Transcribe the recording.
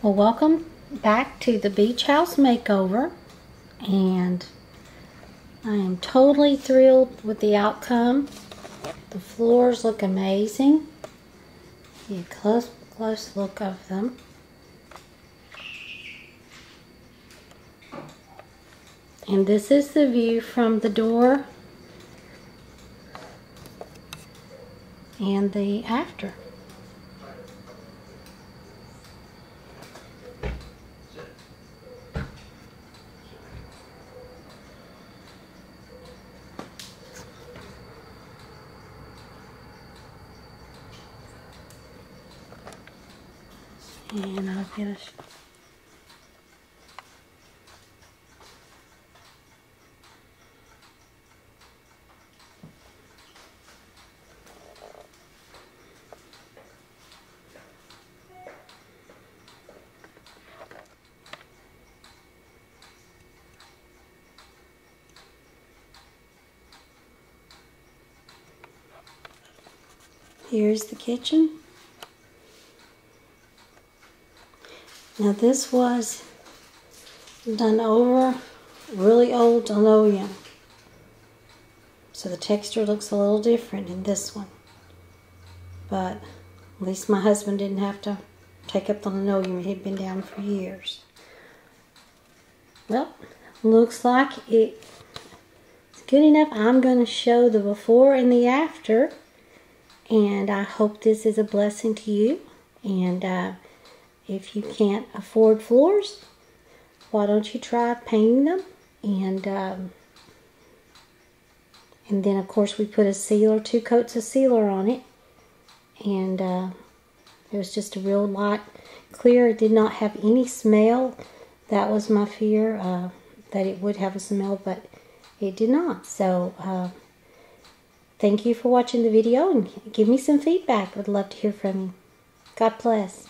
Well, welcome back to the Beach House Makeover. And I am totally thrilled with the outcome. The floors look amazing. Get a close, close look of them. And this is the view from the door and the after. And I'll a Here's the kitchen. Now this was done over really old linoleum. So the texture looks a little different in this one. But at least my husband didn't have to take up the linoleum. It had been down for years. Well, looks like it's good enough. I'm going to show the before and the after. And I hope this is a blessing to you. And uh, if you can't afford floors, why don't you try painting them? And um, and then of course we put a sealer, two coats of sealer on it. And uh, it was just a real light clear. It did not have any smell. That was my fear, uh, that it would have a smell, but it did not. So uh, thank you for watching the video and give me some feedback. I'd love to hear from you. God bless.